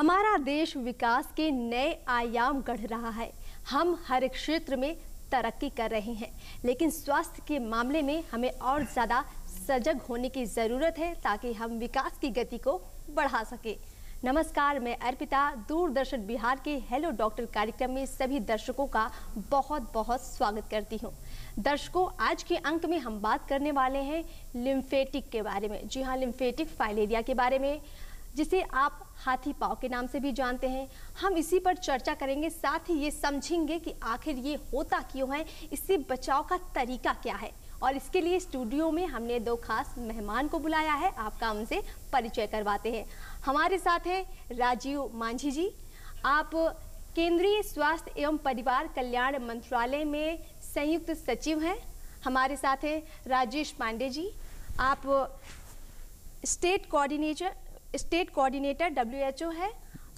हमारा देश विकास के नए आयाम गढ़ रहा है। हम हर क्षेत्र में तरक्की कर रहे हैं, लेकिन स्वास्थ्य के मामले में हमें और ज़्यादा सजग होने की ज़रूरत है ताकि हम विकास की गति को बढ़ा सकें। नमस्कार, मैं अर्पिता, दूरदर्शन बिहार के हेलो डॉक्टर कार्यक्रम में सभी दर्शकों का बहुत बहुत स्वागत करती हूँ। दर्शकों, आज के अंक में हम बात करने वाले हैं लिम्फेटिक के बारे में। जी हाँ लिम्फेटिक फाइलेरिया के बारे में। जिसे आप हाथी पाव के नाम से भी जानते हैं। हम इसी पर चर्चा करेंगे, साथ ही ये समझेंगे कि आखिर ये होता क्यों है, इससे बचाव का तरीका क्या है। और इसके लिए स्टूडियो में हमने दो खास मेहमान को बुलाया है, आपका उनसे परिचय करवाते हैं। हमारे साथ हैं राजीव मांझी जी। आप केंद्रीय स्वास्थ्य एवं परिवार कल्याण मंत्रालय में संयुक्त सचिव हैं। हमारे साथ हैं राजेश पांडे जी। आप state coordinator state coordinator WHO है।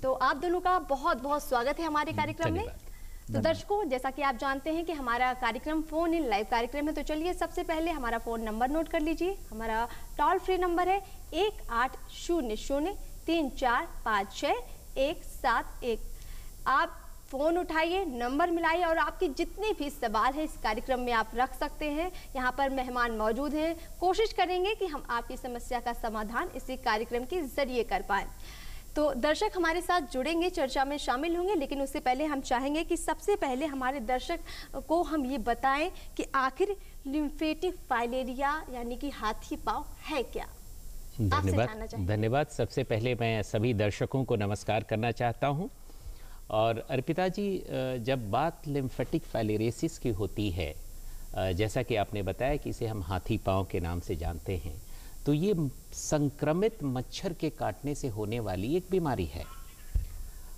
तो आप दोनों का बहुत बहुत स्वागत है हमारे कार्यक्रम में। तो दर्शकों जैसा कि आप जानते हैं कि हमारा कार्यक्रम फ़ोन इन लाइव कार्यक्रम है तो चलिए सबसे पहले हमारा फ़ोन नंबर नोट कर लीजिए। हमारा टोल फ्री नंबर है एक आठ शून्य शून्य तीन चार पाँच छः एक सात एक। आप फ़ोन उठाइए नंबर मिलाइए और आपके जितने भी सवाल हैं इस कार्यक्रम में आप रख सकते हैं। यहाँ पर मेहमान मौजूद हैं। कोशिश करेंगे कि हम आपकी समस्या का समाधान इसी कार्यक्रम के ज़रिए कर पाएँ। तो दर्शक हमारे साथ जुड़ेंगे चर्चा में शामिल होंगे लेकिन उससे पहले हम चाहेंगे कि सबसे पहले हमारे दर्शक को हम ये बताएँ कि आखिर लिम्फेटिक फाइलेरिया यानी कि हाथी पाव है क्या? धन्यवाद। धन्यवाद। सबसे पहले मैं सभी दर्शकों को नमस्कार करना चाहता हूँ। और अर्पिता जी जब बात लिम्फेटिक फाइलेरियसिस की होती है जैसा कि आपने बताया कि इसे हम हाथी पाँव के नाम से जानते हैं तो ये संक्रमित मच्छर के काटने से होने वाली एक बीमारी है।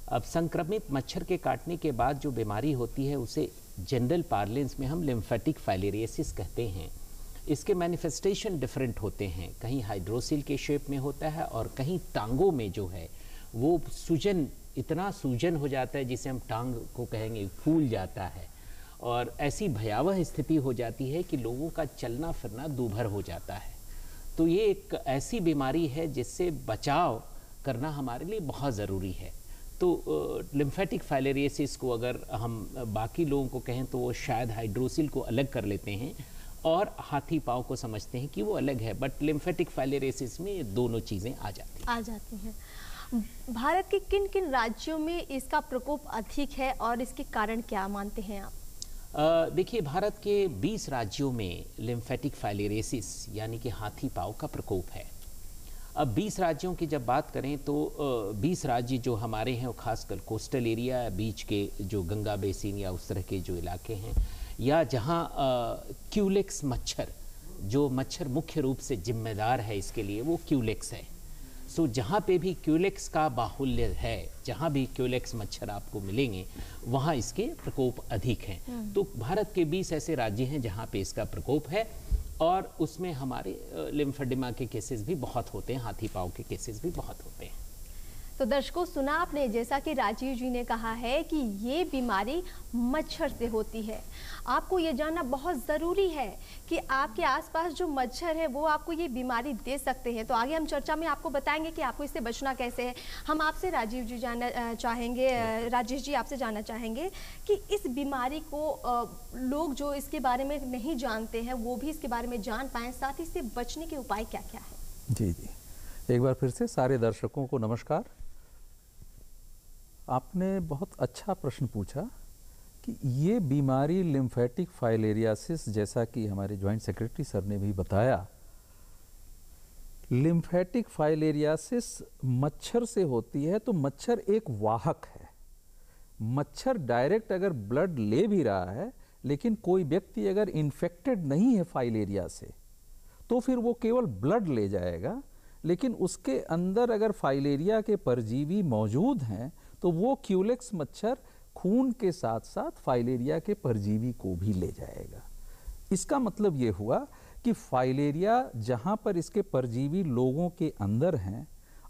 अब संक्रमित मच्छर के काटने के बाद जो बीमारी होती है, उसे जनरल पार्लेंस में हम लिम्फेटिक फाइलेरियसिस कहते हैं। इसके मैनिफेस्टेशन डिफरेंट होते हैं। कहीं हाइड्रोसिल के शेप में होता है और कहीं टांगों में जो है, वो सूजन इतना सूजन हो जाता है जिसे हम टांग को कहेंगे, फूल जाता है। और ऐसी भयावह स्थिति हो जाती है कि लोगों का चलना फिरना दूभर हो जाता है। तो ये एक ऐसी बीमारी है जिससे बचाव करना हमारे लिए बहुत ज़रूरी है। तो लिम्फेटिक फाइलेरियसिस को अगर हम बाकी लोगों को कहें तो वो शायद हाइड्रोसिल को अलग कर लेते हैं और हाथी पाँव को समझते हैं कि वो अलग है, बट लिम्फेटिक फाइलेरियसिस में दोनों चीज़ें आ जाती आ जाती हैं। भारत के किन किन राज्यों में इसका प्रकोप अधिक है और इसके कारण क्या मानते हैं आप? देखिए, भारत के 20 राज्यों में लिम्फेटिक फाइलेरेसिस यानी कि हाथी पाव का प्रकोप है। अब 20 राज्यों की जब बात करें तो 20 राज्य जो हमारे हैं वो खासकर कोस्टल एरिया, बीच के जो गंगा बेसिन या उस तरह के जो इलाके हैं, या जहाँ क्यूलेक्स मच्छर, जो मच्छर मुख्य रूप से जिम्मेदार है इसके लिए, वो क्यूलेक्स है। सो जहाँ पे भी क्यूलेक्स का बाहुल्य है जहाँ भी क्यूलेक्स मच्छर आपको मिलेंगे वहाँ इसके प्रकोप अधिक हैं। तो भारत के 20 ऐसे राज्य हैं जहाँ पे इसका प्रकोप है और उसमें हमारे लिम्फेडिमा के केसेस भी बहुत होते हैं हाथी पाव के केसेस भी बहुत होते हैं। तो दर्शकों सुना आपने जैसा कि राजीव जी ने कहा है कि ये बीमारी मच्छर से होती है। आपको ये जानना बहुत ज़रूरी है कि आपके आसपास जो मच्छर है वो आपको ये बीमारी दे सकते हैं। तो आगे हम चर्चा में आपको बताएँगे कि आपको इससे बचना कैसे है। हम आपसे राजीव जी जानना चाहेंगे राजेश जी आपसे जानना चाहेंगे कि इस बीमारी को लोग जो इसके बारे में नहीं जानते हैं वो भी इसके बारे में जान पाएँ। साथ ही इससे बचने के उपाय क्या क्या है? जी जी। एक बार फिर से सारे दर्शकों को नमस्कार। आपने बहुत अच्छा प्रश्न पूछा कि ये बीमारी लिम्फेटिक फाइलेरियासिस जैसा कि हमारे जॉइंट सेक्रेटरी सर ने भी बताया लिम्फेटिक फाइलेरियासिस मच्छर से होती है तो मच्छर एक वाहक है। मच्छर डायरेक्ट अगर ब्लड ले भी रहा है, लेकिन कोई व्यक्ति अगर इन्फेक्टेड नहीं है फाइलेरिया से तो फिर वो केवल ब्लड ले जाएगा, लेकिन उसके अंदर अगर फाइलेरिया के परजीवी मौजूद हैं तो वो क्यूलेक्स मच्छर खून के साथ साथ फाइलेरिया के परजीवी को भी ले जाएगा। इसका मतलब ये हुआ कि फाइलेरिया जहाँ पर इसके परजीवी लोगों के अंदर हैं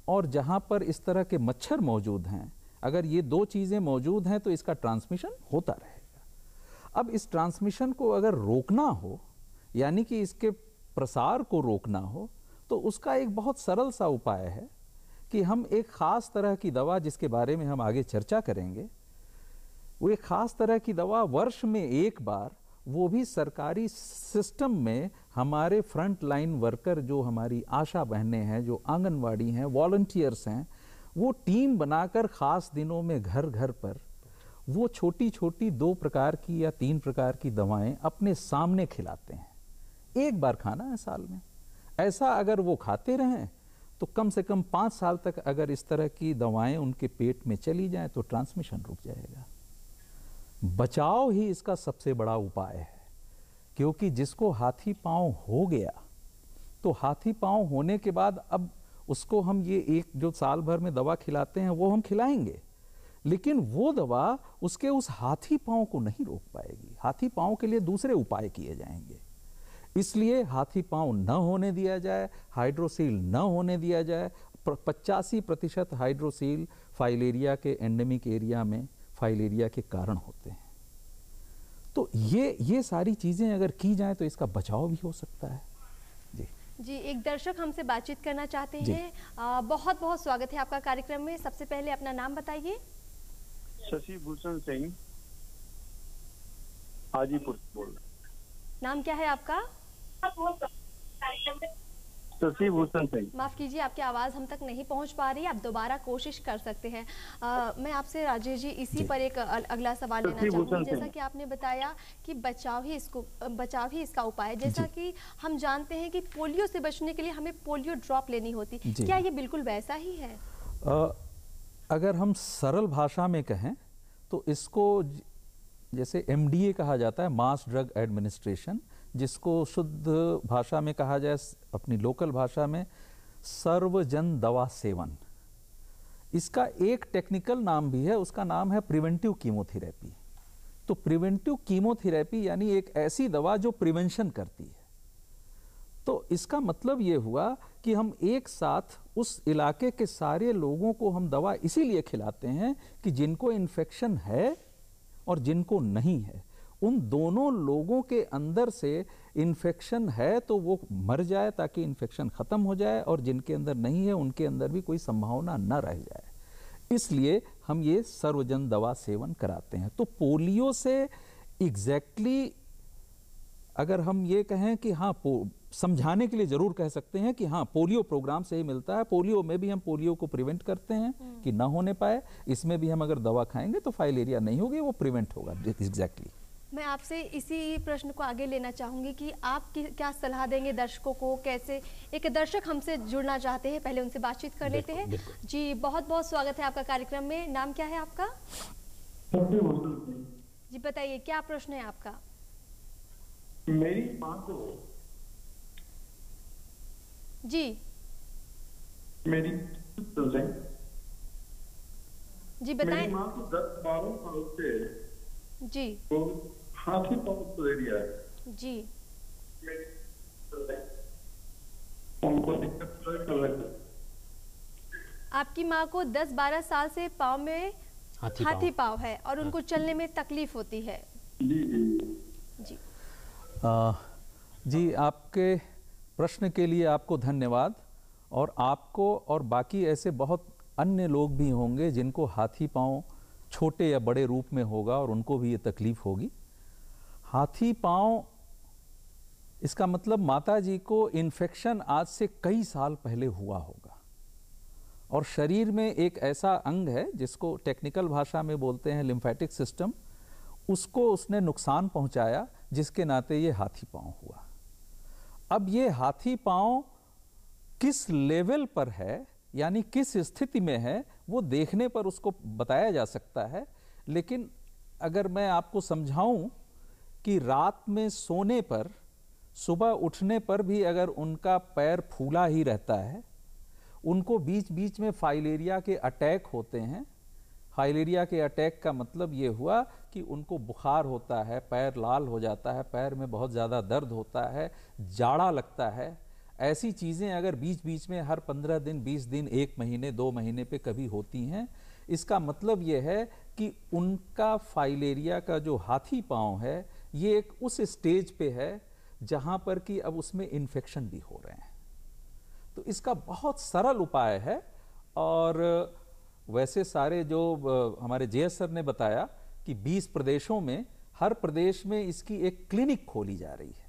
और जहाँ पर इस तरह के मच्छर मौजूद हैं, अगर ये दो चीज़ें मौजूद हैं तो इसका ट्रांसमिशन होता रहेगा। अब इस ट्रांसमिशन को अगर रोकना हो, यानी कि इसके प्रसार को रोकना हो तो उसका एक बहुत सरल सा उपाय है कि हम एक ख़ास तरह की दवा जिसके बारे में हम आगे चर्चा करेंगे, वो एक ख़ास तरह की दवा वर्ष में एक बार, वो भी सरकारी सिस्टम में हमारे फ्रंट लाइन वर्कर जो हमारी आशा बहनें हैं, जो आंगनवाड़ी हैं, वॉल्टियर्स हैं, वो टीम बनाकर ख़ास दिनों में घर घर पर वो छोटी छोटी दो प्रकार की या तीन प्रकार की दवाएँ अपने सामने खिलाते हैं। एक बार खाना है साल में। ऐसा अगर वो खाते रहें तो कम से कम पाँच साल तक अगर इस तरह की दवाएँ उनके पेट में चली जाएँ तो ट्रांसमिशन रुक जाएगा। बचाव ही इसका सबसे बड़ा उपाय है, क्योंकि जिसको हाथी पाँव हो गया तो हाथी पाँव होने के बाद अब उसको हम ये एक जो साल भर में दवा खिलाते हैं, वो हम खिलाएँगे। लेकिन वो दवा उसके उस हाथी पाँव को नहीं रोक पाएगी। हाथी पाँव के लिए दूसरे उपाय किए जाएँगे। इसलिए हाथी पाँव न होने दिया जाए हाइड्रोसील न होने दिया जाए पचासी प्रतिशत हाइड्रोसील फाइलेरिया के एंडेमिक एरिया में फाइलेरिया के कारण होते हैं। तो ये ये सारी चीज़ें अगर की जाए तो इसका बचाव भी हो सकता है। जी। जी एक दर्शक हमसे बातचीत करना चाहते हैं। आ, बहुत बहुत स्वागत है आपका कार्यक्रम में। सबसे पहले अपना नाम बताइए। शशि भूषण सिंह हाजीपुर बोल नाम क्या है आपका? शशि भूषण सिंह माफ़ कीजिए आपकी आवाज़ हम तक नहीं पहुँच पा रही आप दोबारा कोशिश कर सकते हैं। आ, मैं आपसे राजेश जी इसी पर एक अगला सवाल लेना चाहूँगी। जैसा कि आपने बताया कि बचाव ही इसको बचाव ही इसका उपाय है। जैसा कि हम जानते हैं कि पोलियो से बचने के लिए हमें पोलियो ड्रॉप लेनी होती। क्या ये बिल्कुल वैसा ही है? आ, अगर हम सरल भाषा में कहें तो इसको जैसे एमडीए कहा जाता है मास ड्रग एडमिनिस्ट्रेशन जिसको शुद्ध भाषा में कहा जाए, अपनी लोकल भाषा में, सर्वजन दवा सेवन। इसका एक टेक्निकल नाम भी है, उसका नाम है प्रिवेंटिव कीमोथेरेपी तो प्रिवेंटिव कीमोथेरेपी यानी एक ऐसी दवा जो प्रिवेंशन करती है। तो इसका मतलब ये हुआ कि हम एक साथ उस इलाके के सारे लोगों को हम दवा इसीलिए खिलाते हैं कि जिनको इन्फेक्शन है और जिनको नहीं है। उन दोनों लोगों के अंदर से इन्फेक्शन है तो वो मर जाए ताकि इन्फेक्शन खत्म हो जाए और जिनके अंदर नहीं है उनके अंदर भी कोई संभावना न रह जाए इसलिए हम ये सर्वजन दवा सेवन कराते हैं तो पोलियो से एग्जैक्टली exactly अगर हम ये कहें कि हाँ समझाने के लिए ज़रूर कह सकते हैं कि हाँ पोलियो प्रोग्राम से ही मिलता है पोलियो में भी हम पोलियो को प्रिवेंट करते हैं हम्म। कि ना होने पाए इसमें भी हम अगर दवा खाएँगे तो फाइलेरिया नहीं होगी वो प्रिवेंट होगा एग्जैक्टली exactly. मैं आपसे इसी प्रश्न को आगे लेना चाहूँगी कि आप क्या सलाह देंगे दर्शकों को? कैसे एक दर्शक हमसे जुड़ना चाहते हैं पहले उनसे बातचीत कर लेते हैं। जी बहुत बहुत स्वागत है आपका कार्यक्रम में। नाम क्या है आपका? जी बताइए क्या प्रश्न है आपका? मेरी जी। मेरी जी बताएँ। माँ को दस बारह साल से जी। हाथी पाँव एरिया है? जी। उनको दिक्कत आपकी माँ को 10-12 साल से पाँव में हाथी, हाथी पाँव है और उनको हाँ। चलने में तकलीफ़ होती है। जी। जी। आ, जी आपके प्रश्न के लिए आपको धन्यवाद और आपको और बाकी ऐसे बहुत अन्य लोग भी होंगे जिनको हाथी पाँव छोटे या बड़े रूप में होगा और उनको भी ये तकलीफ़ होगी। हाथी पाँव, इसका मतलब माता जी को इन्फेक्शन आज से कई साल पहले हुआ होगा। और शरीर में एक ऐसा अंग है, जिसको टेक्निकल भाषा में बोलते हैं लिम्फेटिक सिस्टम उसको उसने नुकसान पहुँचाया, जिसके नाते ये हाथी पाँव हुआ। अब ये हाथी पाँव किस लेवल पर है, यानी किस स्थिति में है, वो देखने पर उसको बताया जा सकता है, लेकिन अगर मैं आपको समझाऊं कि रात में सोने पर, सुबह उठने पर भी अगर उनका पैर फूला ही रहता है, उनको बीच बीच में फाइलेरिया के अटैक होते हैं। फाइलेरिया के अटैक का मतलब ये हुआ कि उनको बुखार होता है, पैर लाल हो जाता है, पैर में बहुत ज़्यादा दर्द होता है, जाड़ा लगता है। ऐसी चीज़ें अगर बीच बीच में हर पंद्रह दिन, बीस दिन, एक महीने, दो महीने पे कभी होती हैं, इसका मतलब ये है कि उनका फाइलेरिया का जो हाथी पाँव है ये एक उस स्टेज पे है जहाँ पर कि अब उसमें इन्फेक्शन भी हो रहे हैं। तो इसका बहुत सरल उपाय है और वैसे सारे जो हमारे जे सर ने बताया कि 20 प्रदेशों में, हर प्रदेश में इसकी एक क्लिनिक खोली जा रही है।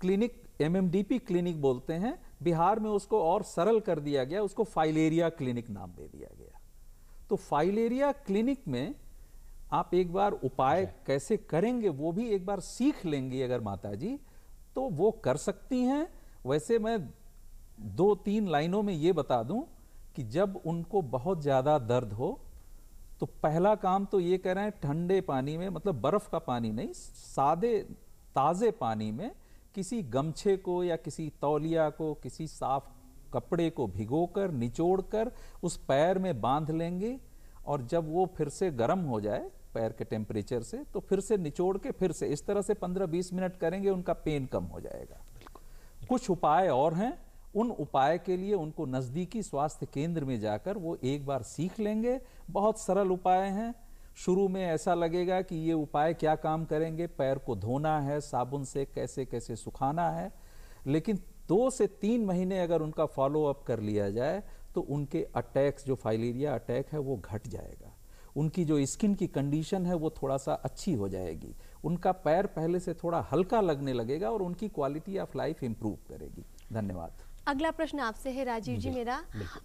क्लिनिक एमएमडीपी क्लिनिक बोलते हैं। बिहार में उसको और सरल कर दिया गया, उसको फाइलेरिया क्लिनिक नाम दे दिया गया। तो फाइलेरिया क्लिनिक में आप एक बार उपाय कैसे करेंगे वो भी एक बार सीख लेंगी अगर माता जी तो वो कर सकती हैं। वैसे मैं दो तीन लाइनों में ये बता दूँ कि जब उनको बहुत ज़्यादा दर्द हो तो पहला काम तो ये कह रहे हैं ठंडे पानी में मतलब बर्फ़ का पानी नहीं सादे ताज़े पानी में किसी गमछे को या किसी तौलिया को किसी साफ़ कपड़े को भिगोकर निचोड़कर उस पैर में बाँध लेंगे। और जब वो फिर से गर्म हो जाए पैर के टेम्परेचर से तो फिर से निचोड़ के फिर से इस तरह से 15-20 मिनट करेंगे उनका पेन कम हो जाएगा। कुछ उपाय और हैं। उन उपाय के लिए उनको नज़दीकी स्वास्थ्य केंद्र में जाकर वो एक बार सीख लेंगे। बहुत सरल उपाय हैं। शुरू में ऐसा लगेगा कि ये उपाय क्या काम करेंगे? पैर को धोना है साबुन से कैसे कैसे सुखाना है। लेकिन दो से तीन महीने अगर उनका फॉलो अप कर लिया जाए तो उनके अटैक्स जो फाइलेरिया अटैक है वो घट जाएगा। उनकी जो स्किन की कंडीशन है वो थोड़ा सा अच्छी हो जाएगी। उनका पैर पहले से थोड़ा हल्का लगने लगेगा और उनकी क्वालिटी ऑफ़ लाइफ इंप्रूव करेगी। धन्यवाद। अगला प्रश्न आपसे है राजीव जी मेरा।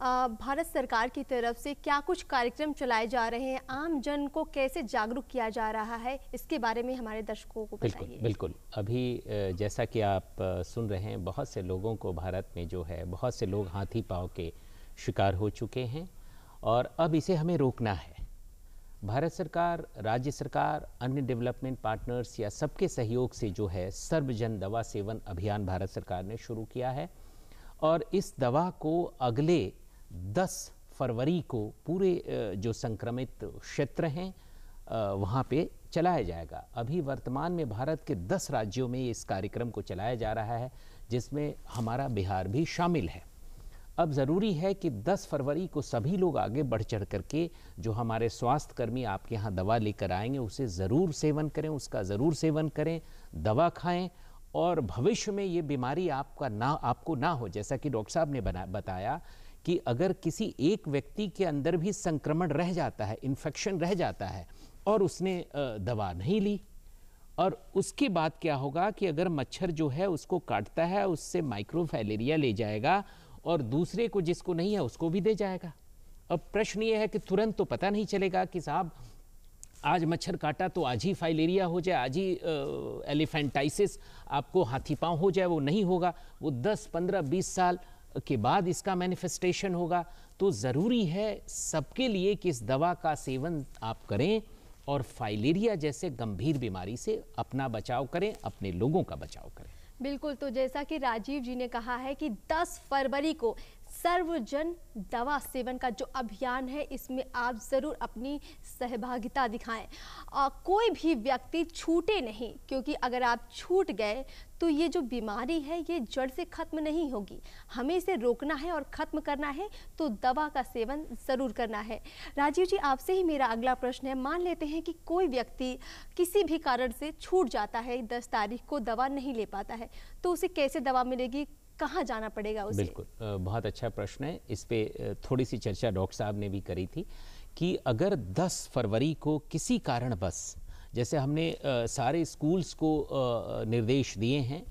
आ, भारत सरकार की तरफ़ से क्या कुछ कार्यक्रम चलाए जा रहे हैं? आम जन को कैसे जागरूक किया जा रहा है? इसके बारे में हमारे दर्शकों को बताइए। बिल्कुल। अभी जैसा कि आप सुन रहे हैं बहुत से लोगों को भारत में जो है बहुत से लोग हाथी पाव के शिकार हो चुके हैं और अब इसे हमें रोकना है। भारत सरकार, राज्य सरकार, अन्य डेवलपमेंट पार्टनर्स या सबके सहयोग से जो है सर्वजन दवा सेवन अभियान भारत सरकार ने शुरू किया है और इस दवा को अगले 10 फरवरी को पूरे जो संक्रमित क्षेत्र हैं वहाँ पे चलाया जाएगा। अभी वर्तमान में भारत के 10 राज्यों में इस कार्यक्रम को चलाया जा रहा है, जिसमें हमारा बिहार भी शामिल है। अब ज़रूरी है कि 10 फरवरी को सभी लोग आगे बढ़ चढ़ करके जो हमारे स्वास्थ्यकर्मी आपके यहाँ दवा लेकर आएँगे, उसे ज़रूर सेवन करें, उसका ज़रूर सेवन करें, दवा खाएँ और भविष्य में ये बीमारी आपका ना, आपको ना हो। जैसा कि डॉक्टर साहब ने बना, बताया कि अगर किसी एक व्यक्ति के अंदर भी संक्रमण रह जाता है, इन्फेक्शन रह जाता है और उसने दवा नहीं ली और उसके बाद क्या होगा कि अगर मच्छर जो है उसको काटता है, उससे माइक्रो फैलेरिया ले जाएगा और दूसरे को जिसको नहीं है उसको भी दे जाएगा। अब प्रश्न ये है कि तुरंत तो पता नहीं चलेगा कि साहब आज मच्छर काटा तो आज ही फाइलेरिया हो जाए आज ही एलिफेंटाइसिस आपको हाथी पाँव हो जाए वो नहीं होगा। वो 10, 15, 20 साल के बाद इसका मैनिफेस्टेशन होगा। तो ज़रूरी है सबके लिए कि इस दवा का सेवन आप करें और फाइलेरिया जैसे गंभीर बीमारी से अपना बचाव करें अपने लोगों का बचाव करें। बिल्कुल तो जैसा कि राजीव जी ने कहा है कि 10 फरवरी को सर्वजन दवा सेवन का जो अभियान है, इसमें आप ज़रूर अपनी सहभागिता दिखाएँ। और कोई भी व्यक्ति छूटे नहीं, क्योंकि अगर आप छूट गए तो ये जो बीमारी है, ये जड़ से ख़त्म नहीं होगी। हमें इसे रोकना है और ख़त्म करना है तो दवा का सेवन ज़रूर करना है। राजीव जी, आपसे ही मेरा अगला प्रश्न है। मान लेते हैं कि कोई व्यक्ति किसी भी कारण से छूट जाता है, दस तारीख को दवा नहीं ले पाता है तो उसे कैसे दवा मिलेगी? कहाँ जाना पड़ेगा उसे? बिल्कुल बहुत अच्छा प्रश्न है। इस पर थोड़ी सी चर्चा डॉक्टर साहब ने भी करी थी कि अगर 10 फरवरी को किसी कारण बस जैसे हमने सारे स्कूल्स को निर्देश दिए हैं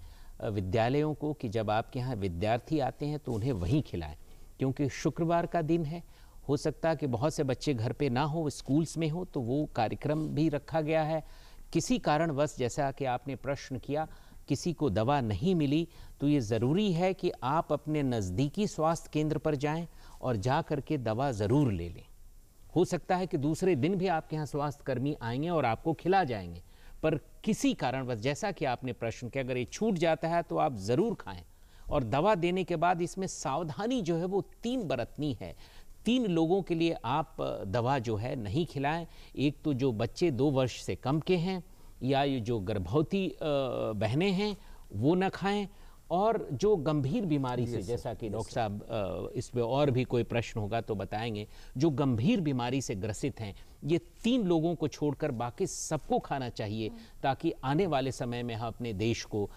विद्यालयों को कि जब आपके यहाँ विद्यार्थी आते हैं तो उन्हें वहीं खिलाएँ, क्योंकि शुक्रवार का दिन है, हो सकता है कि बहुत से बच्चे घर पे ना हो, स्कूल्स में हो तो वो कार्यक्रम भी रखा गया है। किसी कारणवश, जैसा कि आपने प्रश्न किया किसी को दवा नहीं मिली तो ये ज़रूरी है कि आप अपने नज़दीकी स्वास्थ्य केंद्र पर जाएँ और जा कर के दवा ज़रूर ले लें। हो सकता है कि दूसरे दिन भी आपके यहाँ स्वास्थ्य कर्मी आएँगे और आपको खिला जाएँगे, पर किसी कारणवश, जैसा कि आपने प्रश्न किया, अगर ये छूट जाता है तो आप ज़रूर खाएँ। और दवा देने के बाद इसमें सावधानी जो है वो तीन बरतनी है। तीन लोगों के लिए आप दवा जो है नहीं खिलाएँ। एक तो जो बच्चे दो वर्ष से कम के हैं या ये जो गर्भवती बहनें हैं वो न खाएँ और जो गंभीर बीमारी से जैसा कि डॉक्टर साहब इस पे और भी कोई प्रश्न होगा तो बताएँगे। जो गंभीर बीमारी से ग्रसित हैं ये तीन लोगों को छोड़कर बाकी सबको खाना चाहिए ताकि आने वाले समय में हम अपने देश को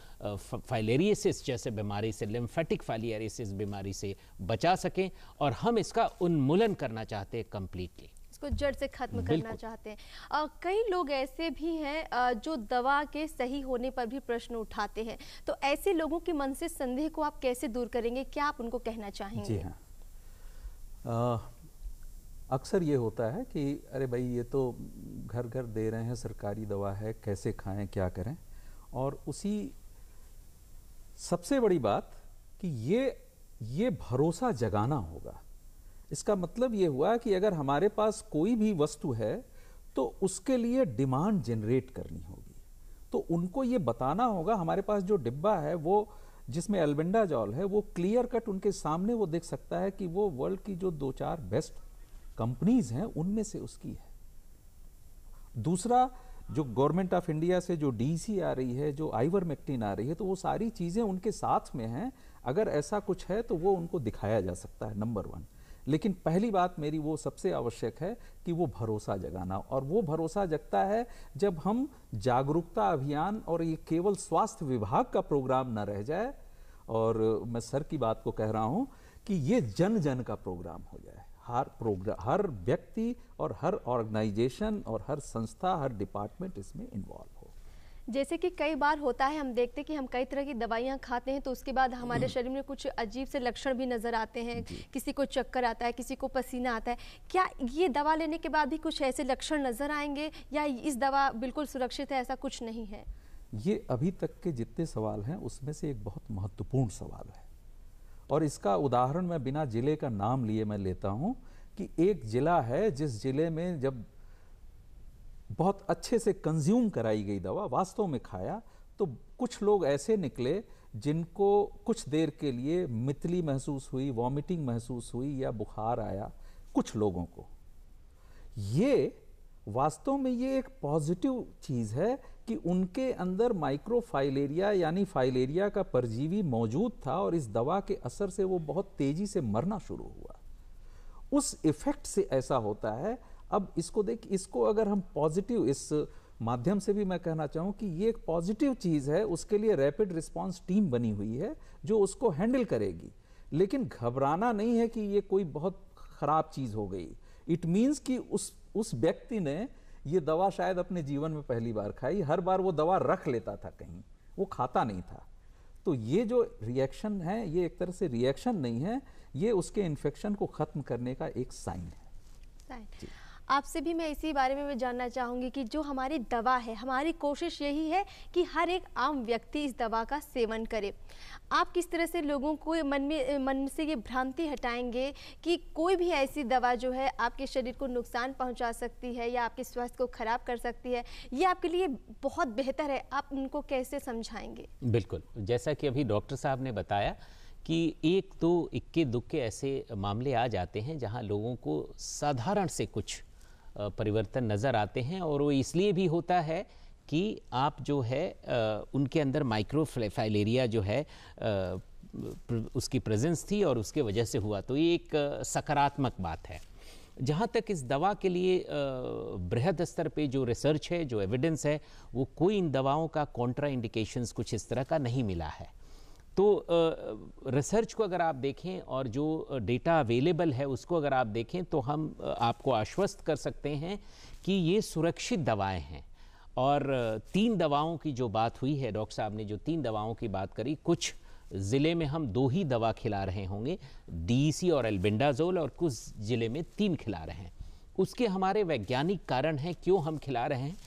फाइलेरियसिस जैसे बीमारी से लिम्फेटिक फाइलेरियसिस बीमारी से बचा सकें और हम इसका उन्मूलन करना चाहते हैं कंप्लीटली। इसको जड़ से खत्म करना चाहते हैं। आ, कई लोग ऐसे भी हैं जो दवा के सही होने पर भी प्रश्न उठाते हैं। तो ऐसे लोगों के मन से संदेह को आप कैसे दूर करेंगे? क्या आप उनको कहना चाहेंगे? जी हाँ। अक्सर ये होता है कि अरे भाई ये तो घर घर दे रहे हैं सरकारी दवा है कैसे खाएँ क्या करें? और उसी सबसे बड़ी बात कि ये ये भरोसा जगाना होगा। इसका मतलब ये हुआ कि अगर हमारे पास कोई भी वस्तु है तो उसके लिए डिमांड जनरेट करनी होगी। तो उनको ये बताना होगा, हमारे पास जो डिब्बा है, वो जिसमें एल्बेंडाजॉल है, वो क्लियर कट उनके सामने वो देख सकता है कि वो वर्ल्ड की जो दो चार बेस्ट कंपनीज़ हैं, उनमें से उसकी है। दूसरा, जो गवर्नमेंट ऑफ़ इंडिया से जो डीसी आ रही है, जो आइवरमेक्टिन आ रही है तो वो सारी चीज़ें उनके साथ में हैं। अगर ऐसा कुछ है तो वो उनको दिखाया जा सकता है, नंबर वन। लेकिन पहली बात मेरी वो सबसे आवश्यक है कि वो भरोसा जगाना। और वो भरोसा जगता है जब हम जागरूकता अभियान और ये केवल स्वास्थ्य विभाग का प्रोग्राम ना रह जाए। और मैं सर की बात को कह रहा हूँ कि ये जन जन का प्रोग्राम हो जाए। हर प्रोग्राम हर व्यक्ति और हर ऑर्गेनाइजेशन और हर संस्था, हर डिपार्टमेंट इसमें इन्वॉल्व जैसे कि कई बार होता है हम देखते हैं कि हम कई तरह की दवाइयाँ खाते हैं तो उसके बाद हमारे शरीर में कुछ अजीब से लक्षण भी नज़र आते हैं किसी को चक्कर आता है किसी को पसीना आता है। क्या ये दवा लेने के बाद भी कुछ ऐसे लक्षण नज़र आएँगे या इस दवा बिल्कुल सुरक्षित है ऐसा कुछ नहीं है? ये अभी तक के जितने सवाल हैं उसमें से एक बहुत महत्वपूर्ण सवाल है। और इसका उदाहरण मैं बिना ज़िले का नाम लिए मैं लेता हूँ कि एक जिला है जिस ज़िले में जब बहुत अच्छे से कंज्यूम कराई गई दवा वास्तव में खाया तो कुछ लोग ऐसे निकले जिनको कुछ देर के लिए मितली महसूस हुई वॉमिटिंग महसूस हुई या बुखार आया कुछ लोगों को। ये वास्तव में ये एक पॉजिटिव चीज़ है कि उनके अंदर माइक्रोफाइलेरिया यानी फाइलेरिया का परजीवी मौजूद था और इस दवा के असर से वो बहुत तेज़ी से मरना शुरू हुआ। उस इफ़ेक्ट से ऐसा होता है अब इसको देख इसको अगर हम पॉजिटिव इस माध्यम से भी मैं कहना चाहूँ कि ये एक पॉजिटिव चीज़ है उसके लिए रैपिड रिस्पांस टीम बनी हुई है जो उसको हैंडल करेगी। लेकिन घबराना नहीं है कि ये कोई बहुत ख़राब चीज़ हो गई। इट मीन्स कि उस उस व्यक्ति ने ये दवा शायद अपने जीवन में पहली बार खाई हर बार वो दवा रख लेता था कहीं वो खाता नहीं था। तो ये जो रिएक्शन है ये एक तरह से रिएक्शन नहीं है ये उसके इन्फेक्शन को ख़त्म करने का एक साइन है। आपसे भी मैं इसी बारे में जानना चाहूँगी कि जो हमारी दवा है, हमारी कोशिश यही है कि हर एक आम व्यक्ति इस दवा का सेवन करे। आप किस तरह से लोगों को मन में, मन से ये भ्रांति हटाएँगे कि कोई भी ऐसी दवा जो है आपके शरीर को नुकसान पहुँचा सकती है या आपके स्वास्थ्य को ख़राब कर सकती है, ये आपके लिए बहुत बेहतर है, आप उनको कैसे समझाएँगे? बिल्कुल। जैसा कि अभी डॉक्टर साहब ने बताया कि एक दो इक्के दुक्के ऐसे मामले आ जाते हैं जहाँ लोगों को साधारण से कुछ परिवर्तन नज़र आते हैं और वो इसलिए भी होता है कि आप जो है उनके अंदर माइक्रो फाइलेरिया जो है उसकी प्रेजेंस थी और उसके वजह से हुआ। तो ये एक सकारात्मक बात है। जहाँ तक इस दवा के लिए बृहद स्तर पे जो रिसर्च है, जो एविडेंस है, वो कोई इन दवाओं का कॉन्ट्रा इंडिकेशंस कुछ इस तरह का नहीं मिला है। तो रिसर्च को अगर आप देखें और जो डेटा अवेलेबल है उसको अगर आप देखें तो हम आपको आश्वस्त कर सकते हैं कि ये सुरक्षित दवाएँ हैं। और तीन दवाओं की जो बात हुई है, डॉक्टर साहब ने जो तीन दवाओं की बात करी, कुछ ज़िले में हम दो ही दवा खिला रहे होंगे डीसी और एल्बेंडाजोल और कुछ ज़िले में तीन खिला रहे हैं। उसके हमारे वैज्ञानिक कारण हैं, क्यों हम खिला रहे हैं?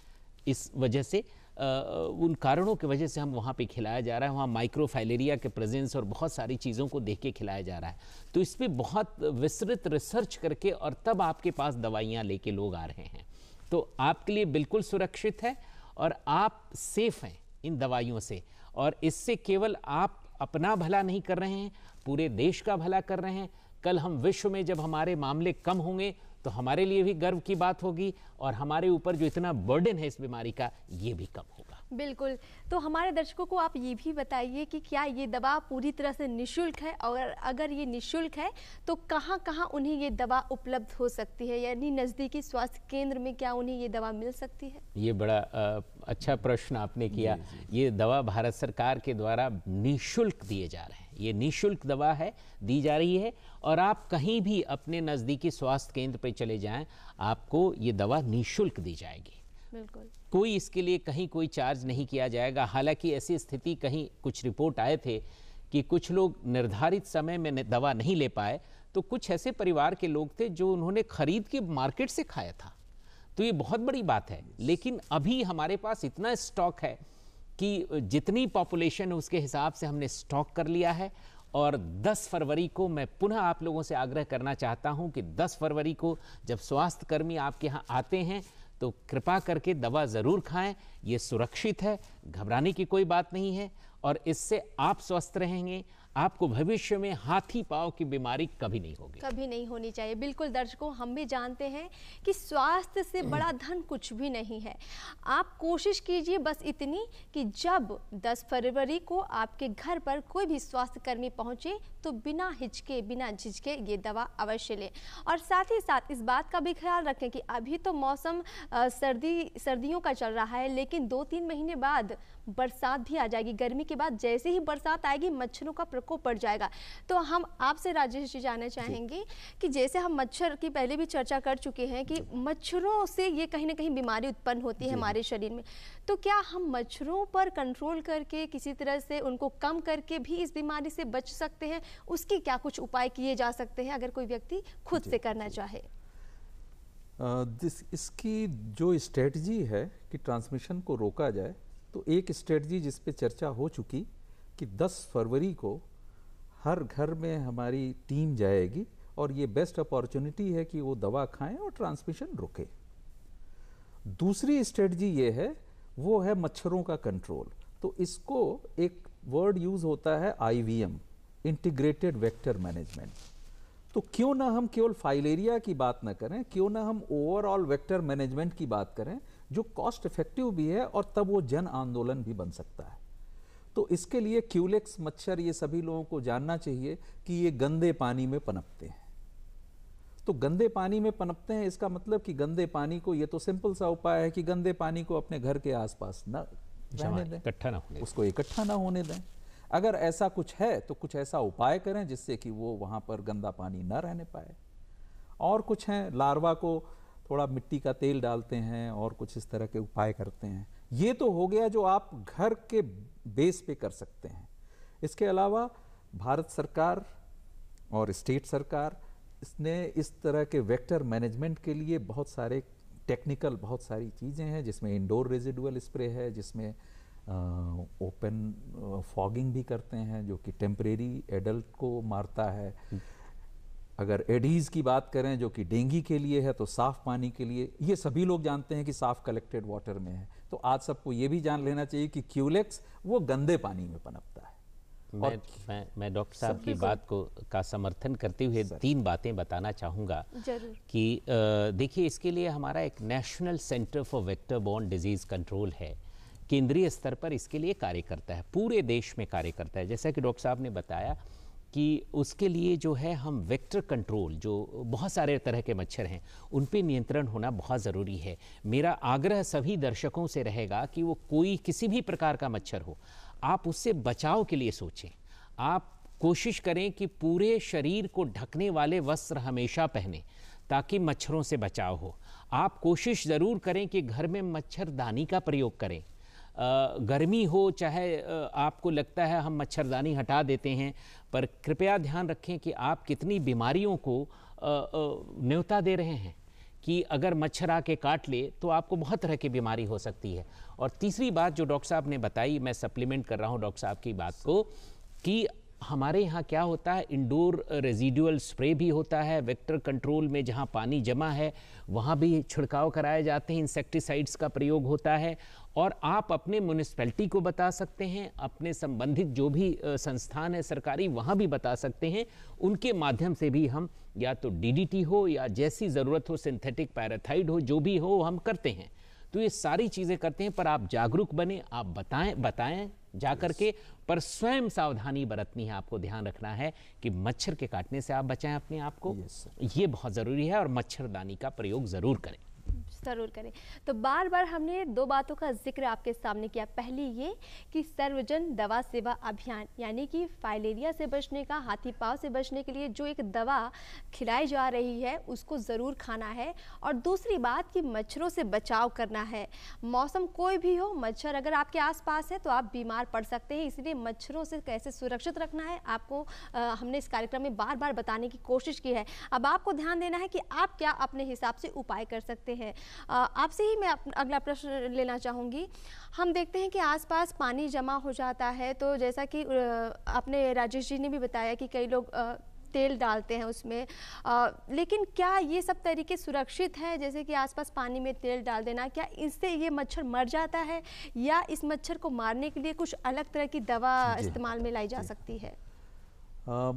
इस वजह से उन कारणों की वजह से हम वहाँ पे खिलाया जा रहा है। वहाँ माइक्रोफाइलेरिया के प्रेजेंस और बहुत सारी चीज़ों को देख के खिलाया जा रहा है। तो इस पर बहुत विस्तृत रिसर्च करके और तब आपके पास दवाइयाँ लेके लोग आ रहे हैं। तो आपके लिए बिल्कुल सुरक्षित है और आप सेफ़ हैं इन दवाइयों से। और इससे केवल आप अपना भला नहीं कर रहे हैं, पूरे देश का भला कर रहे हैं। कल हम विश्व में जब हमारे मामले कम होंगे तो हमारे लिए भी गर्व की बात होगी और हमारे ऊपर जो इतना बर्डन है इस बीमारी का ये भी कम होगा। बिल्कुल। तो हमारे दर्शकों को आप ये भी बताइए कि क्या ये दवा पूरी तरह से निशुल्क है? और अगर ये निशुल्क है तो कहाँ कहाँ उन्हें ये दवा उपलब्ध हो सकती है? यानी नज़दीकी स्वास्थ्य केंद्र में क्या उन्हें ये दवा मिल सकती है? ये बड़ा आ, अच्छा प्रश्न आपने किया। जी, जी। ये दवा भारत सरकार के द्वारा निःशुल्क दिए जा रहे हैं। ये निशुल्क दवा है दी जा रही है और आप कहीं भी अपने नज़दीकी स्वास्थ्य केंद्र पर चले जाएँ आपको ये दवा निःशुल्क दी जाएगी। बिल्कुल। कोई इसके लिए कहीं कोई चार्ज नहीं किया जाएगा। हालाँकि ऐसी स्थिति कहीं कुछ रिपोर्ट आए थे कि कुछ लोग निर्धारित समय में दवा नहीं ले पाए तो कुछ ऐसे परिवार के लोग थे जो उन्होंने खरीद के मार्केट से खाया था। तो ये बहुत बड़ी बात है। लेकिन अभी हमारे पास इतना स्टॉक है कि जितनी पॉपुलेशन उसके हिसाब से हमने स्टॉक कर लिया है। और 10 फरवरी को मैं पुनः आप लोगों से आग्रह करना चाहता हूँ कि 10 फरवरी को जब स्वास्थ्य कर्मी आपके यहाँ आते हैं तो कृपा करके दवा ज़रूर खाएँ। ये सुरक्षित है, घबराने की कोई बात नहीं है। और इससे आप स्वस्थ रहेंगे आपको भविष्य में हाथी पाव की बीमारी कभी नहीं होगी। कभी नहीं होनी चाहिए। बिल्कुल दर्शकों हम भी जानते हैं कि स्वास्थ्य से बड़ा धन कुछ भी नहीं है। आप कोशिश कीजिए बस इतनी कि जब 10 फरवरी को आपके घर पर कोई भी स्वास्थ्य कर्मी पहुँचे तो बिना हिचके बिना झिझके ये दवा अवश्य लें। और साथ ही साथ इस बात का भी ख्याल रखें कि अभी तो मौसम सर्दी सर्दियों का चल रहा है लेकिन दो तीन महीने बाद बरसात भी आ जाएगी। गर्मी के बाद जैसे ही बरसात आएगी मच्छरों का प्रकोप बढ़ जाएगा। तो हम आपसे राजेश जी जानना चाहेंगे कि जैसे हम मच्छर की पहले भी चर्चा कर चुके हैं कि मच्छरों से ये कहीं ना कहीं बीमारी उत्पन्न होती है हमारे शरीर में। तो क्या हम मच्छरों पर कंट्रोल करके किसी तरह से उनको कम करके भी इस बीमारी से बच सकते हैं? उसकी क्या कुछ उपाय किए जा सकते हैं अगर कोई व्यक्ति खुद से करना चाहे? दिस इसकी जो स्ट्रेटजी है कि ट्रांसमिशन को रोका जाए तो एक स्ट्रेटजी जिस पे चर्चा हो चुकी कि 10 फरवरी को हर घर में हमारी टीम जाएगी और ये बेस्ट अपॉर्चुनिटी है कि वो दवा खाएँ और ट्रांसमिशन रुके। दूसरी स्ट्रेटजी ये है, वो है मच्छरों का कंट्रोल तो इसको एक वर्ड यूज़ होता है आईवीएम इंटीग्रेटेड वेक्टर मैनेजमेंट तो क्यों ना हम केवल फाइलेरिया की बात ना करें, क्यों ना हम ओवरऑल वेक्टर मैनेजमेंट की बात करें, जो कॉस्ट इफ़ेक्टिव भी है और तब वो जन आंदोलन भी बन सकता है। तो इसके लिए क्यूलेक्स मच्छर ये सभी लोगों को जानना चाहिए कि ये गंदे पानी में पनपते हैं। तो गंदे पानी में पनपते हैं इसका मतलब कि गंदे पानी को ये तो सिंपल सा उपाय है कि गंदे पानी को अपने घर के आसपास न रहने दें। इकट्ठा ना होने उसको इकट्ठा ना होने दें। अगर ऐसा कुछ है तो कुछ ऐसा उपाय करें जिससे कि वो वहाँ पर गंदा पानी न रहने पाए। और कुछ हैं लार्वा को थोड़ा मिट्टी का तेल डालते हैं और कुछ इस तरह के उपाय करते हैं। ये तो हो गया जो आप घर के बेस पे कर सकते हैं। इसके अलावा भारत सरकार और स्टेट सरकार इसने इस तरह के वेक्टर मैनेजमेंट के लिए बहुत सारे टेक्निकल बहुत सारी चीज़ें हैं, जिसमें इंडोर रेजिडुअल स्प्रे है, जिसमें ओपन फॉगिंग भी करते हैं, जो कि टेम्परेरी एडल्ट को मारता है। अगर एडीज की बात करें जो कि डेंगू के लिए है तो साफ़ पानी के लिए ये सभी लोग जानते हैं कि साफ़ कलेक्टेड वाटर में है। तो आज सबको ये भी जान लेना चाहिए कि क्यूलेक्स वो गंदे पानी में पनपता है। मैं मैं मैं डॉक्टर साहब की बात को का समर्थन करते हुए तीन बातें बताना चाहूँगा। कि देखिए इसके लिए हमारा एक national centre for vector borne disease control है। केंद्रीय स्तर पर इसके लिए कार्य करता है पूरे देश में कार्य करता है। जैसा कि डॉक्टर साहब ने बताया कि उसके लिए जो है हम वेक्टर कंट्रोल जो बहुत सारे तरह के मच्छर हैं, उन पे नियंत्रण होना बहुत ज़रूरी है। मेरा आग्रह सभी दर्शकों से रहेगा कि वो कोई किसी भी प्रकार का मच्छर हो, आप उससे बचाव के लिए सोचें। आप कोशिश करें कि पूरे शरीर को ढकने वाले वस्त्र हमेशा पहने, ताकि मच्छरों से बचाव हो। आप कोशिश ज़रूर करें कि घर में मच्छरदानी का प्रयोग करें। गर्मी हो, चाहे आपको लगता है हम मच्छरदानी हटा देते हैं, पर कृपया ध्यान रखें कि आप कितनी बीमारियों को न्योता दे रहे हैं कि अगर मच्छर आके काट ले तो आपको बहुत तरह की बीमारी हो सकती है। और तीसरी बात जो डॉक्टर साहब ने बताई, मैं सप्लीमेंट कर रहा हूँ डॉक्टर साहब की बात को, कि हमारे यहाँ क्या होता है? इंडोर रेजिडुअल स्प्रे भी होता है वेक्टर कंट्रोल में जहाँ पानी जमा है, वहाँ भी छिड़काव कराए जाते हैं इंसेक्टिसाइड्स का प्रयोग होता है। और आप अपने म्यूनिसपैलिटी को बता सकते हैं, अपने संबंधित जो भी संस्थान है सरकारी, वहाँ भी बता सकते हैं। उनके माध्यम से भी हम या तो डीडीटी हो या जैसी ज़रूरत हो सिंथेटिक पैराथाइड हो, जो भी हो, हम करते हैं। तो ये सारी चीज़ें करते हैं, पर आप जागरूक बने, आप बताएँ बताएँ। जा के पर स्वयं सावधानी बरतनी है आपको ध्यान रखना है कि मच्छर के काटने से आप बचाएँ अपने आप को। ये बहुत ज़रूरी है और मच्छरदानी का प्रयोग ज़रूर करें। ज़रूर करें। तो बार बार हमने दो बातों का ज़िक्र आपके सामने किया। पहली ये कि सर्वजन दवा सेवा अभियान यानी कि फाइलेरिया से बचने का हाथी पाव से बचने के लिए जो एक दवा खिलाई जा रही है उसको ज़रूर खाना है। और दूसरी बात कि मच्छरों से बचाव करना है। मौसम कोई भी हो मच्छर अगर आपके आसपास है तो आप बीमार पड़ सकते हैं। इसलिए मच्छरों से कैसे सुरक्षित रखना है आपको आ, हमने इस कार्यक्रम में बार बार बताने की कोशिश की है। अब आपको ध्यान देना है कि आप क्या अपने हिसाब से उपाय कर सकते हैं। आपसे ही मैं अगला प्रश्न लेना चाहूँगी। हम देखते हैं कि आसपास पानी जमा हो जाता है तो जैसा कि आपने राजेश जी ने भी बताया कि कई लोग तेल डालते हैं उसमें। आ, लेकिन क्या ये सब तरीके सुरक्षित हैं? जैसे कि आसपास पानी में तेल डाल देना क्या इससे ये मच्छर मर जाता है? या इस मच्छर को मारने के लिए कुछ अलग तरह की दवा इस्तेमाल में लाई जा सकती है? आ,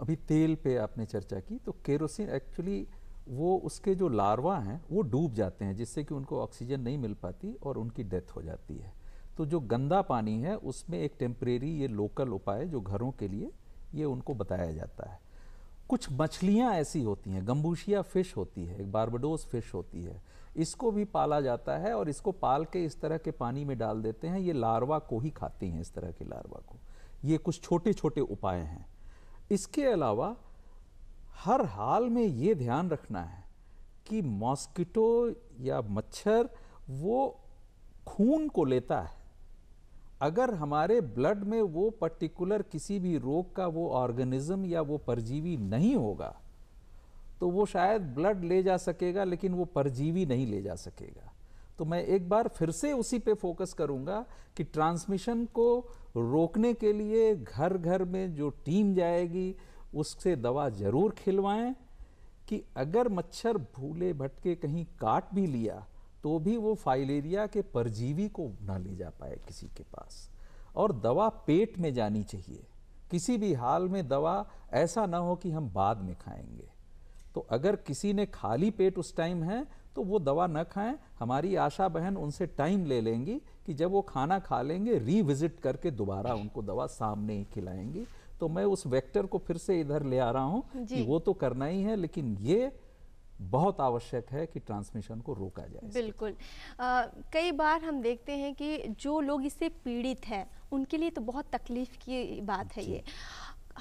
अभी तेल पे आपने चर्चा की तो केरोसिन एक्चुअली वो उसके जो लार्वा हैं, वो डूब जाते हैं जिससे कि उनको ऑक्सीजन नहीं मिल पाती और उनकी डेथ हो जाती है। तो जो गंदा पानी है, उसमें एक टेम्परेरी ये लोकल उपाय जो घरों के लिए ये उनको बताया जाता है। कुछ मछलियाँ ऐसी होती हैं गम्बूशिया फ़िश होती है, एक बारबडोस फ़िश होती है। इसको भी पाला जाता है और इसको पाल के इस तरह के पानी में डाल देते हैं। ये लार्वा को ही खाती हैं इस तरह के लार्वा को। ये कुछ छोटे छोटे उपाय हैं। इसके अलावा हर हाल में ये ध्यान रखना है कि मॉस्किटो या मच्छर वो खून को लेता है। अगर हमारे ब्लड में वो पर्टिकुलर किसी भी रोग का वो ऑर्गेनिज्म या वो परजीवी नहीं होगा तो वो शायद ब्लड ले जा सकेगा, लेकिन वो परजीवी नहीं ले जा सकेगा। तो मैं एक बार फिर से उसी पे फोकस करूँगा कि ट्रांसमिशन को रोकने के लिए घर घर में जो टीम जाएगी उससे दवा ज़रूर खिलवाएँ कि अगर मच्छर भूले भटके कहीं काट भी लिया तो भी वो फाइलेरिया के परजीवी को ना ले जा पाए किसी के पास। और दवा पेट में जानी चाहिए। किसी भी हाल में दवा ऐसा ना हो कि हम बाद में खाएँगे। तो अगर किसी ने खाली पेट उस टाइम है तो वो दवा न खाएँ। हमारी आशा बहन उनसे टाइम ले लेंगी कि जब वो खाना खा लेंगे, रीविजिट करके दोबारा उनको दवा सामने ही खिलाएँगी। तो मैं उस वेक्टर को फिर से इधर ले आ रहा हूँ कि वो तो करना ही है लेकिन ये बहुत आवश्यक है कि ट्रांसमिशन को रोका जाए बिल्कुल। आ, कई बार हम देखते हैं कि जो लोग इससे पीड़ित हैं उनके लिए तो बहुत तकलीफ़ की बात है ये।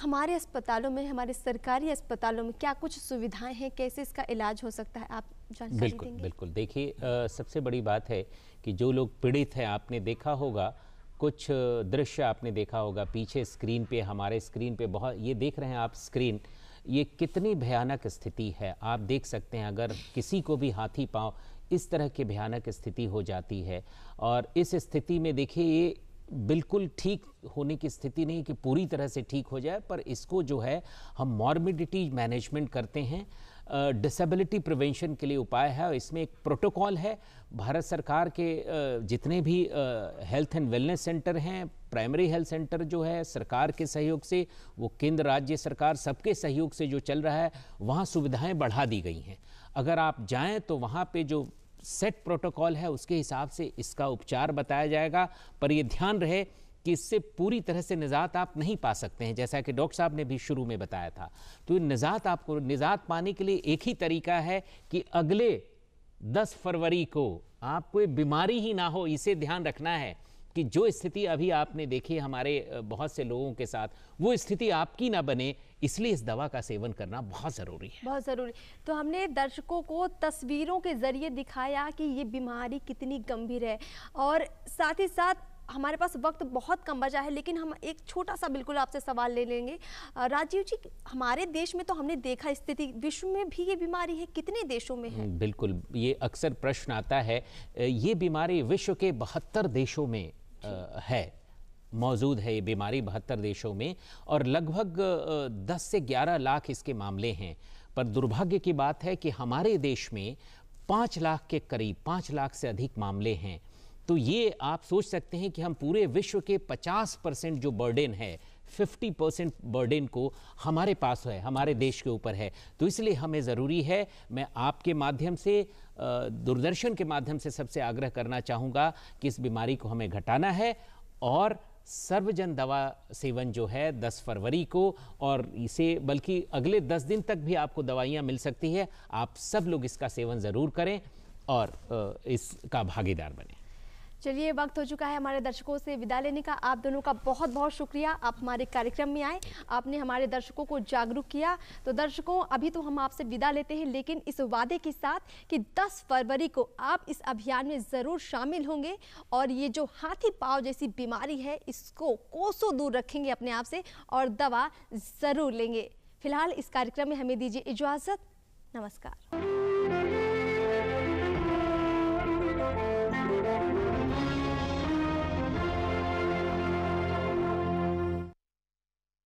हमारे अस्पतालों में हमारे सरकारी अस्पतालों में क्या कुछ सुविधाएँ हैं? कैसे इसका इलाज हो सकता है? आप जानकारी बिल्कुल देंगे? बिल्कुल। देखिए सबसे बड़ी बात है कि जो लोग पीड़ित हैं आपने देखा होगा कुछ दृश्य आपने देखा होगा, पीछे स्क्रीन पे, हमारे स्क्रीन पे बहुत, ये देख रहे हैं आप स्क्रीन, ये कितनी भयानक स्थिति है। आप देख सकते हैं अगर किसी को भी हाथी, पाँव इस तरह की भयानक स्थिति हो जाती है और इस स्थिति में देखिए, ये बिल्कुल ठीक होने की स्थिति नहीं कि पूरी तरह से ठीक हो जाए, पर इसको जो है हम मॉर्बिडिटी मैनेजमेंट करते हैं। डिसेबिलिटी प्रिवेंशन के लिए उपाय है और इसमें एक प्रोटोकॉल है। भारत सरकार के जितने भी हेल्थ एंड वेलनेस सेंटर हैं प्राइमरी हेल्थ सेंटर जो है, सरकार के सहयोग से, वो केंद्र, राज्य सरकार सबके सहयोग से जो चल रहा है, वहाँ सुविधाएँ बढ़ा दी गई हैं। अगर आप जाएँ तो वहाँ पे जो सेट प्रोटोकॉल है, उसके हिसाब से इसका उपचार बताया जाएगा। पर ये ध्यान रहे कि इससे पूरी तरह से निजात आप नहीं पा सकते हैं, जैसा कि डॉक्टर साहब ने भी शुरू में बताया था। तो निजात आपको, निजात पाने के लिए एक ही तरीका है कि अगले 10 फरवरी को आपको बीमारी ही ना हो, इसे ध्यान रखना है कि जो स्थिति अभी आपने देखी हमारे बहुत से लोगों के साथ, वो स्थिति आपकी ना बने, इसलिए इस दवा का सेवन करना बहुत ज़रूरी है। बहुत ज़रूरी। तो हमने दर्शकों को तस्वीरों के ज़रिए दिखाया कि ये बीमारी कितनी गंभीर है और साथ ही साथ हमारे पास वक्त बहुत कम बचा है लेकिन हम एक छोटा सा बिल्कुल आपसे सवाल ले लेंगे। राजीव जी हमारे देश में तो हमने देखा स्थिति विश्व में भी ये बीमारी है कितने देशों में है? हम्म, बिल्कुल ये अक्सर प्रश्न आता है ये बीमारी विश्व के बहत्तर देशों में है मौजूद है ये बीमारी बहत्तर देशों में और लगभग 10 से 11 लाख इसके मामले हैं। पर दुर्भाग्य की बात है कि हमारे देश में पाँच लाख के करीब पाँच लाख से अधिक मामले हैं। तो ये आप सोच सकते हैं कि हम पूरे विश्व के 50 परसेंट जो बर्डन है 50 परसेंट बर्डन को हमारे पास है, हमारे देश के ऊपर है। तो इसलिए हमें ज़रूरी है, मैं आपके माध्यम से दूरदर्शन के माध्यम से सबसे आग्रह करना चाहूँगा कि इस बीमारी को हमें घटाना है और सर्वजन दवा सेवन जो है 10 फरवरी को और इसे, बल्कि अगले 10 दिन तक भी आपको दवाइयाँ मिल सकती है। आप सब लोग इसका सेवन ज़रूर करें और इसका भागीदार बने। चलिए, वक्त हो चुका है हमारे दर्शकों से विदा लेने का। आप दोनों का बहुत बहुत शुक्रिया। आप हमारे कार्यक्रम में आए, आपने हमारे दर्शकों को जागरूक किया। तो दर्शकों, अभी तो हम आपसे विदा लेते हैं, लेकिन इस वादे के साथ कि 10 फरवरी को आप इस अभियान में ज़रूर शामिल होंगे और ये जो हाथी पाव जैसी बीमारी है, इसको कोसों दूर रखेंगे अपने आप से और दवा ज़रूर लेंगे। फ़िलहाल इस कार्यक्रम में हमें दीजिए इजाज़त। नमस्कार।